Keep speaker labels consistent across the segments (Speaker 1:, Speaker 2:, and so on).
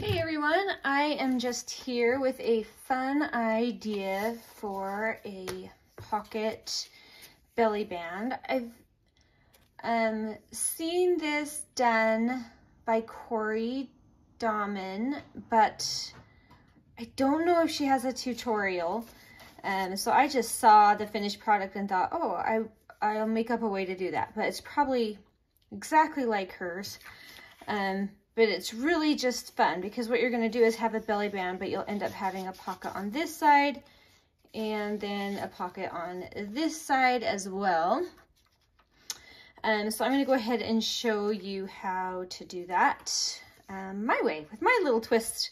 Speaker 1: Hey everyone, I am just here with a fun idea for a pocket belly band. I've um, seen this done by Cori Dahmen, but I don't know if she has a tutorial. Um, so I just saw the finished product and thought, oh, I, I'll make up a way to do that. But it's probably exactly like hers. Um, but it's really just fun because what you're going to do is have a belly band, but you'll end up having a pocket on this side and then a pocket on this side as well. Um, so I'm going to go ahead and show you how to do that um, my way with my little twist.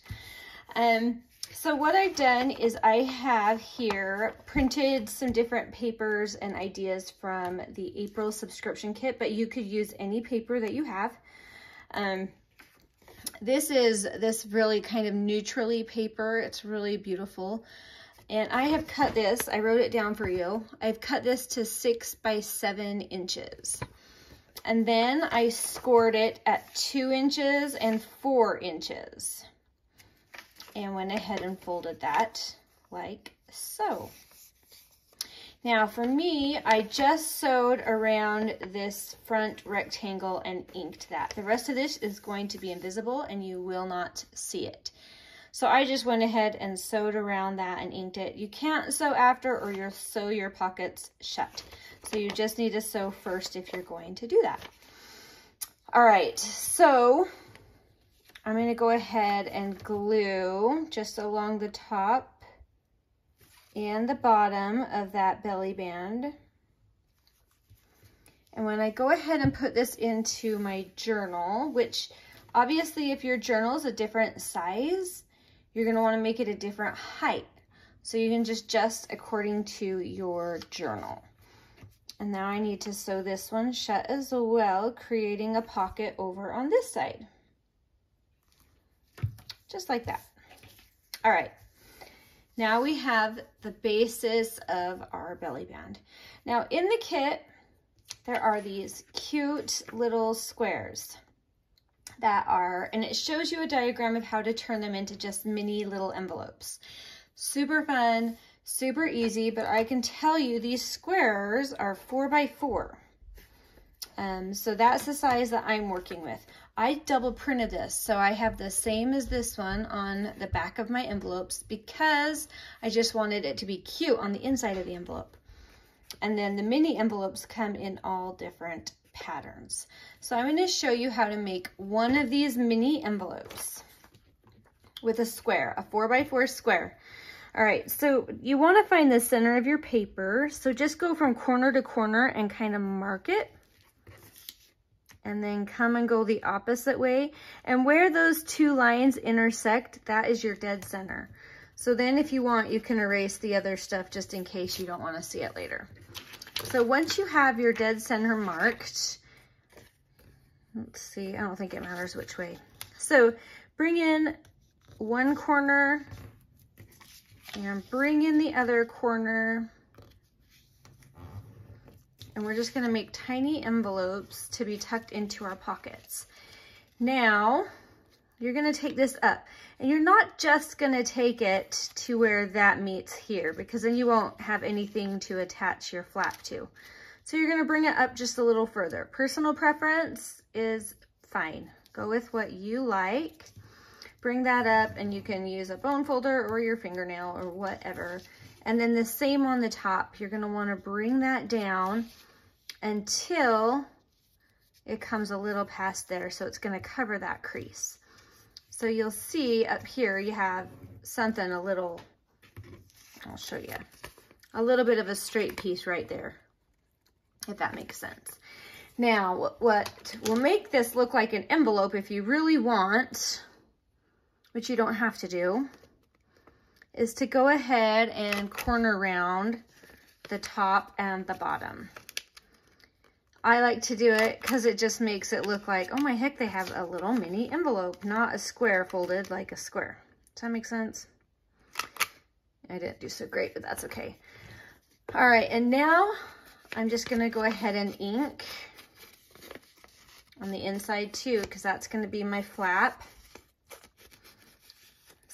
Speaker 1: Um, so what I've done is I have here printed some different papers and ideas from the April subscription kit, but you could use any paper that you have. Um, this is this really kind of neutrally paper. It's really beautiful. And I have cut this, I wrote it down for you. I've cut this to six by seven inches. And then I scored it at two inches and four inches. And went ahead and folded that like so. Now for me, I just sewed around this front rectangle and inked that. The rest of this is going to be invisible and you will not see it. So I just went ahead and sewed around that and inked it. You can't sew after or you'll sew your pockets shut. So you just need to sew first if you're going to do that. All right, so I'm gonna go ahead and glue just along the top and the bottom of that belly band. And when I go ahead and put this into my journal, which obviously if your journal is a different size, you're gonna wanna make it a different height. So you can just adjust according to your journal. And now I need to sew this one shut as well, creating a pocket over on this side. Just like that. All right. Now we have the basis of our belly band. Now in the kit, there are these cute little squares that are, and it shows you a diagram of how to turn them into just mini little envelopes. Super fun super easy, but I can tell you these squares are four by four. Um, so that's the size that I'm working with. I double printed this, so I have the same as this one on the back of my envelopes because I just wanted it to be cute on the inside of the envelope. And then the mini envelopes come in all different patterns. So I'm gonna show you how to make one of these mini envelopes with a square, a four by four square. All right, so you want to find the center of your paper. So just go from corner to corner and kind of mark it. And then come and go the opposite way. And where those two lines intersect, that is your dead center. So then if you want, you can erase the other stuff just in case you don't want to see it later. So once you have your dead center marked, let's see, I don't think it matters which way. So bring in one corner and bring in the other corner. And we're just gonna make tiny envelopes to be tucked into our pockets. Now, you're gonna take this up and you're not just gonna take it to where that meets here because then you won't have anything to attach your flap to. So you're gonna bring it up just a little further. Personal preference is fine. Go with what you like bring that up and you can use a bone folder or your fingernail or whatever. And then the same on the top, you're gonna wanna bring that down until it comes a little past there. So it's gonna cover that crease. So you'll see up here, you have something a little, I'll show you, a little bit of a straight piece right there, if that makes sense. Now, what will make this look like an envelope if you really want, which you don't have to do, is to go ahead and corner round the top and the bottom. I like to do it because it just makes it look like, oh my heck, they have a little mini envelope, not a square folded like a square. Does that make sense? I didn't do so great, but that's okay. All right, and now I'm just gonna go ahead and ink on the inside too, because that's gonna be my flap.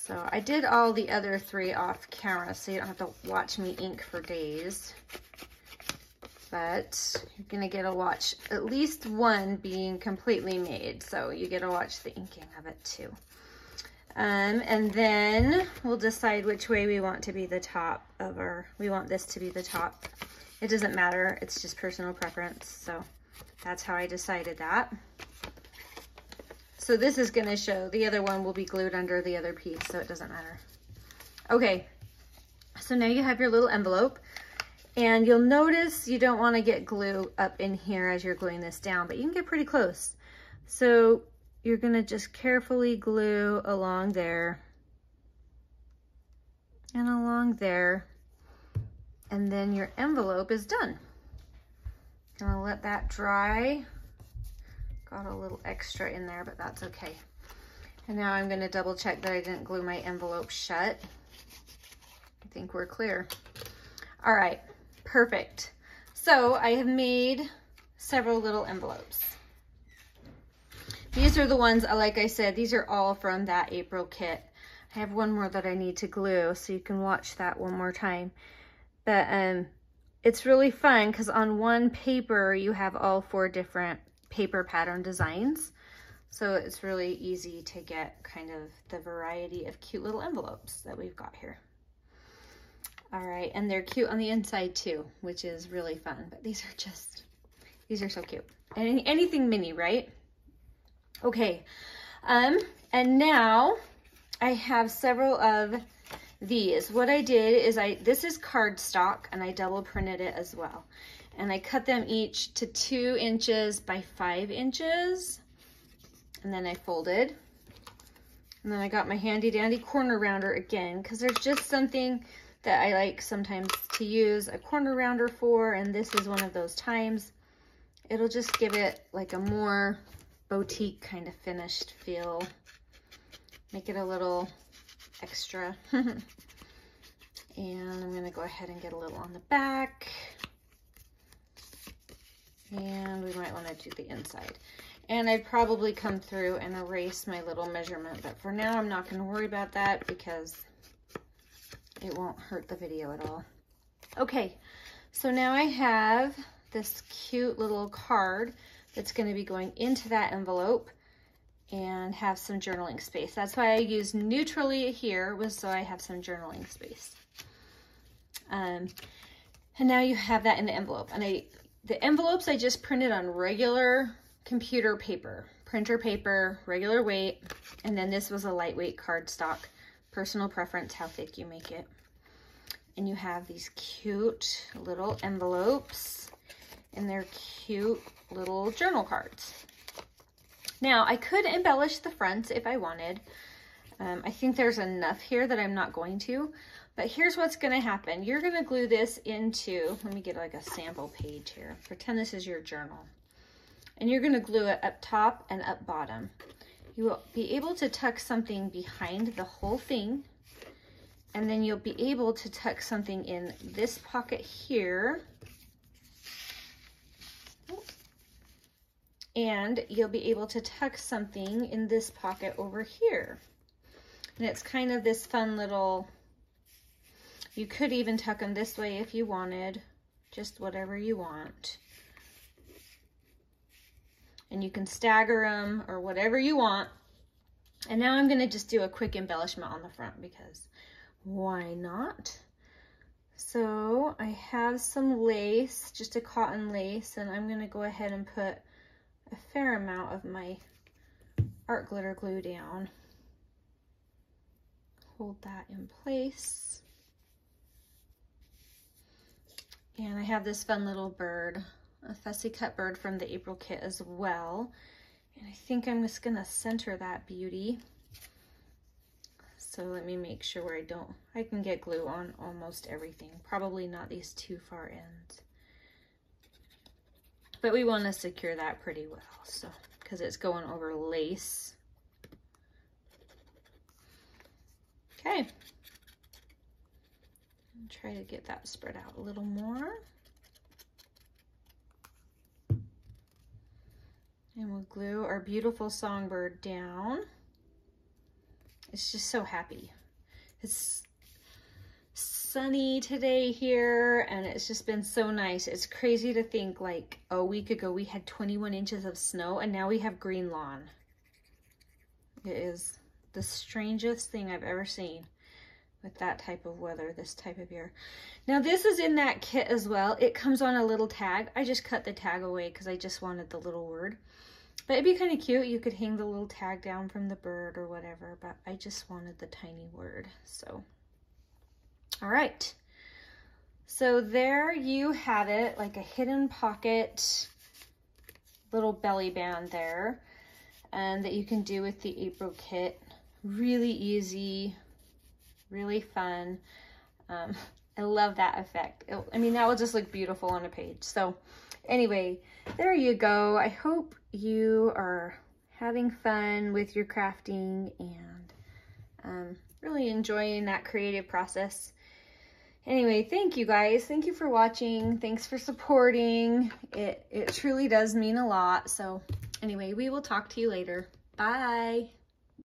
Speaker 1: So I did all the other three off camera so you don't have to watch me ink for days. But you're gonna get to watch at least one being completely made. So you get to watch the inking of it too. Um, and then we'll decide which way we want to be the top of our, we want this to be the top. It doesn't matter, it's just personal preference. So that's how I decided that. So this is gonna show, the other one will be glued under the other piece, so it doesn't matter. Okay, so now you have your little envelope and you'll notice you don't wanna get glue up in here as you're gluing this down, but you can get pretty close. So you're gonna just carefully glue along there and along there, and then your envelope is done. Gonna let that dry Got a little extra in there, but that's okay. And now I'm gonna double check that I didn't glue my envelope shut. I think we're clear. All right, perfect. So I have made several little envelopes. These are the ones, uh, like I said, these are all from that April kit. I have one more that I need to glue, so you can watch that one more time. But um, it's really fun because on one paper, you have all four different paper pattern designs. So it's really easy to get kind of the variety of cute little envelopes that we've got here. All right, and they're cute on the inside too, which is really fun. But these are just, these are so cute. Any, anything mini, right? Okay, um, and now I have several of these. What I did is I, this is cardstock and I double printed it as well and I cut them each to two inches by five inches. And then I folded. And then I got my handy dandy corner rounder again, because there's just something that I like sometimes to use a corner rounder for, and this is one of those times. It'll just give it like a more boutique kind of finished feel. Make it a little extra. and I'm gonna go ahead and get a little on the back. And we might want to do the inside. And I'd probably come through and erase my little measurement, but for now I'm not going to worry about that because it won't hurt the video at all. Okay, so now I have this cute little card that's going to be going into that envelope and have some journaling space. That's why I used neutrally here was so I have some journaling space. Um, and now you have that in the envelope. And I the envelopes I just printed on regular computer paper, printer paper, regular weight, and then this was a lightweight cardstock, personal preference how thick you make it. And you have these cute little envelopes and they're cute little journal cards. Now, I could embellish the fronts if I wanted. Um, I think there's enough here that I'm not going to, but here's what's gonna happen. You're gonna glue this into, let me get like a sample page here. Pretend this is your journal. And you're gonna glue it up top and up bottom. You will be able to tuck something behind the whole thing. And then you'll be able to tuck something in this pocket here. And you'll be able to tuck something in this pocket over here. And it's kind of this fun little you could even tuck them this way if you wanted, just whatever you want. And you can stagger them or whatever you want. And now I'm gonna just do a quick embellishment on the front because why not? So I have some lace, just a cotton lace, and I'm gonna go ahead and put a fair amount of my art glitter glue down. Hold that in place. And I have this fun little bird, a fussy cut bird from the April kit as well. And I think I'm just gonna center that beauty. So let me make sure where I don't, I can get glue on almost everything. Probably not these two far ends. But we wanna secure that pretty well, so, because it's going over lace. Okay, try to get that spread out a little more. And we'll glue our beautiful songbird down. it's just so happy. It's sunny today here and it's just been so nice. It's crazy to think like a week ago we had 21 inches of snow and now we have green lawn. It is the strangest thing I've ever seen with that type of weather this type of year. Now this is in that kit as well. It comes on a little tag. I just cut the tag away because I just wanted the little word. But it'd be kind of cute. You could hang the little tag down from the bird or whatever, but I just wanted the tiny word. So, all right. So there you have it, like a hidden pocket little belly band there and that you can do with the April kit. Really easy, really fun. Um, I love that effect. It, I mean, that will just look beautiful on a page. So anyway, there you go. I hope you are having fun with your crafting and um, really enjoying that creative process. Anyway, thank you guys. Thank you for watching. Thanks for supporting. It, it truly does mean a lot. So anyway, we will talk to you later. Bye.